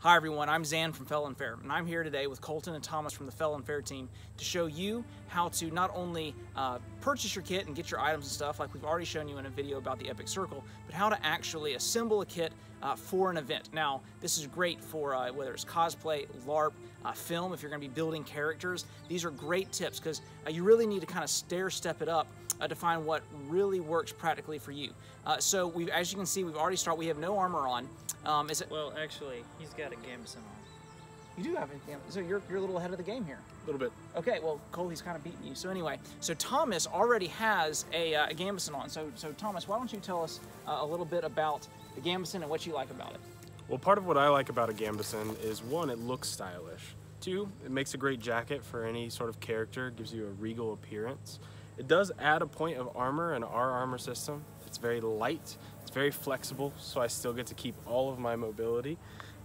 Hi everyone, I'm Zan from Fell & Fair, and I'm here today with Colton and Thomas from the Fell & Fair team to show you how to not only uh, purchase your kit and get your items and stuff like we've already shown you in a video about the Epic Circle, but how to actually assemble a kit uh, for an event. Now, this is great for uh, whether it's cosplay, LARP, uh, film, if you're going to be building characters. These are great tips because uh, you really need to kind of stair step it up uh, to find what really works practically for you. So, as you can see, we've already started. We have no armor on. Um, is it? Well, actually, he's got a Gambeson on. You do have a Gambeson. So you're, you're a little ahead of the game here. A little bit. Okay, well, Cole, he's kind of beating you. So anyway, so Thomas already has a, uh, a Gambeson on. So, so Thomas, why don't you tell us uh, a little bit about the Gambeson and what you like about it? Well, part of what I like about a Gambeson is one, it looks stylish. Two, it makes a great jacket for any sort of character, gives you a regal appearance. It does add a point of armor in our armor system. It's very light, it's very flexible, so I still get to keep all of my mobility.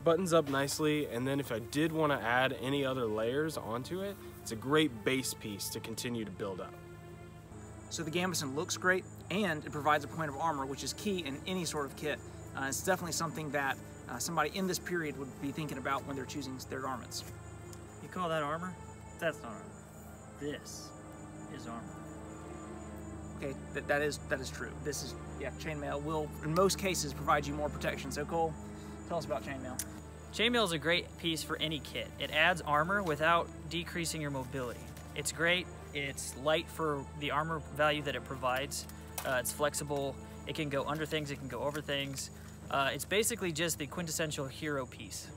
Buttons up nicely, and then if I did want to add any other layers onto it, it's a great base piece to continue to build up. So the Gambeson looks great, and it provides a point of armor, which is key in any sort of kit. Uh, it's definitely something that uh, somebody in this period would be thinking about when they're choosing their garments. You call that armor? That's not armor. This is armor. Okay, that, that is that is true. This is yeah, chainmail will in most cases provide you more protection. So Cole, tell us about chainmail. Chainmail is a great piece for any kit. It adds armor without decreasing your mobility. It's great. It's light for the armor value that it provides. Uh, it's flexible. It can go under things. It can go over things. Uh, it's basically just the quintessential hero piece.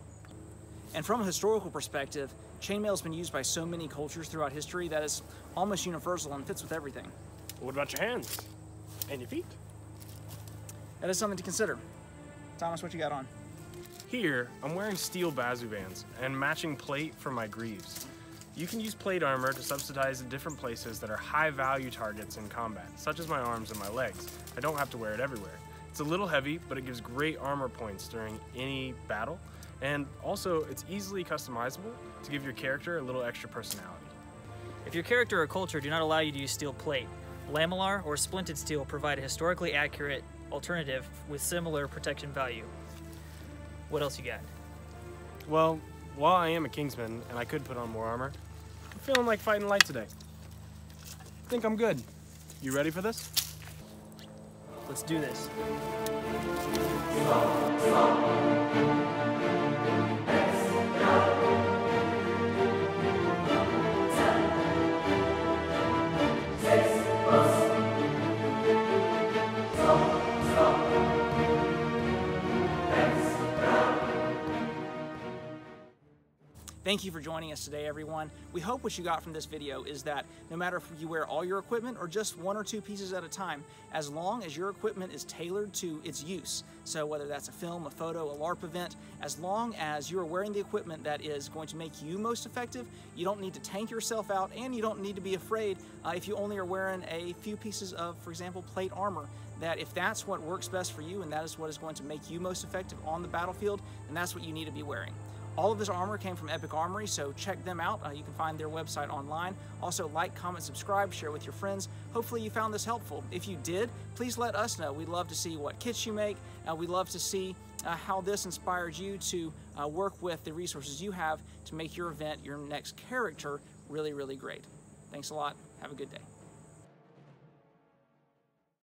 And from a historical perspective, chainmail has been used by so many cultures throughout history that it's almost universal and fits with everything. What about your hands? And your feet? That is something to consider. Thomas, what you got on? Here, I'm wearing steel Bazubands and matching plate for my greaves. You can use plate armor to subsidize in different places that are high value targets in combat, such as my arms and my legs. I don't have to wear it everywhere. It's a little heavy, but it gives great armor points during any battle, and also it's easily customizable to give your character a little extra personality. If your character or culture do not allow you to use steel plate, Lamellar or splinted steel provide a historically accurate alternative with similar protection value. What else you got? Well, while I am a Kingsman and I could put on more armor, I'm feeling like fighting light today. I think I'm good. You ready for this? Let's do this. Thank you for joining us today, everyone. We hope what you got from this video is that no matter if you wear all your equipment or just one or two pieces at a time, as long as your equipment is tailored to its use, so whether that's a film, a photo, a LARP event, as long as you are wearing the equipment that is going to make you most effective, you don't need to tank yourself out and you don't need to be afraid uh, if you only are wearing a few pieces of, for example, plate armor that if that's what works best for you and that is what is going to make you most effective on the battlefield, then that's what you need to be wearing. All of this armor came from Epic Armoury, so check them out. Uh, you can find their website online. Also, like, comment, subscribe, share with your friends. Hopefully, you found this helpful. If you did, please let us know. We'd love to see what kits you make. Uh, we'd love to see uh, how this inspired you to uh, work with the resources you have to make your event, your next character, really, really great. Thanks a lot. Have a good day.